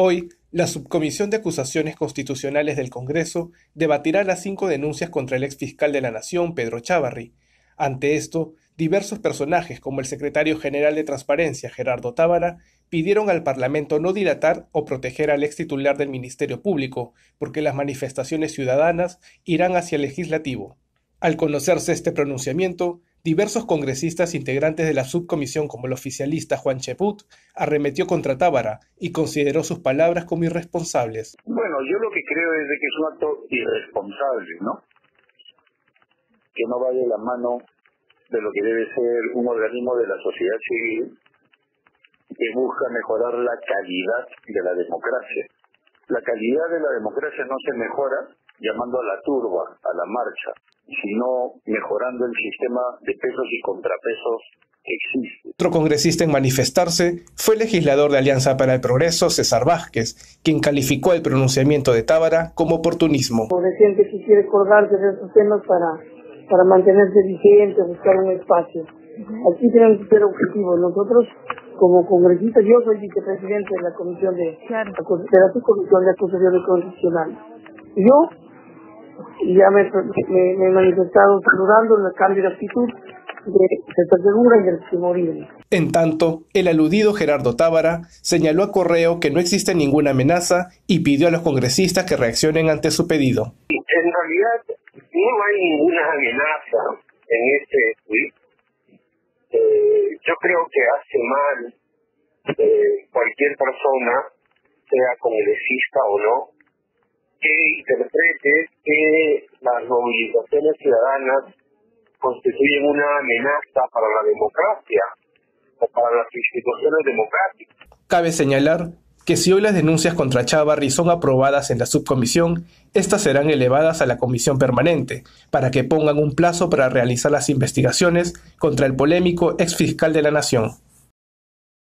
Hoy, la Subcomisión de Acusaciones Constitucionales del Congreso debatirá las cinco denuncias contra el exfiscal de la Nación, Pedro Chávarri. Ante esto, diversos personajes, como el secretario general de Transparencia, Gerardo Tábara, pidieron al Parlamento no dilatar o proteger al ex titular del Ministerio Público, porque las manifestaciones ciudadanas irán hacia el legislativo. Al conocerse este pronunciamiento, diversos congresistas integrantes de la subcomisión como el oficialista Juan Cheput arremetió contra Tábara y consideró sus palabras como irresponsables. Bueno, yo lo que creo es de que es un acto irresponsable, ¿no? Que no va de la mano de lo que debe ser un organismo de la sociedad civil que busca mejorar la calidad de la democracia. La calidad de la democracia no se mejora llamando a la turba, a la marcha, sino mejorando el sistema de pesos y contrapesos que existe. Otro congresista en manifestarse fue el legislador de Alianza para el Progreso, César Vázquez, quien calificó el pronunciamiento de Tábara como oportunismo. Decían que si quiere colgarse de estos temas para, para mantenerse vigente, buscar un espacio. Aquí tenemos que ser objetivos. Nosotros, como congresistas, yo soy vicepresidente de la Comisión de, claro. de la Subcomisión de Acusaciones Constitucionales. Yo y ya me, he manifestado saludando el cambio de actitud de Segura y del En tanto, el aludido Gerardo Tábara señaló a Correo que no existe ninguna amenaza y pidió a los congresistas que reaccionen ante su pedido. En realidad, no hay ninguna amenaza en este tweet. Eh, yo creo que hace mal eh, cualquier persona, sea congresista o no, que interprete que las movilizaciones ciudadanas constituyen una amenaza para la democracia o para las instituciones democráticas. Cabe señalar que si hoy las denuncias contra Chávarri son aprobadas en la subcomisión, estas serán elevadas a la comisión permanente, para que pongan un plazo para realizar las investigaciones contra el polémico exfiscal de la Nación.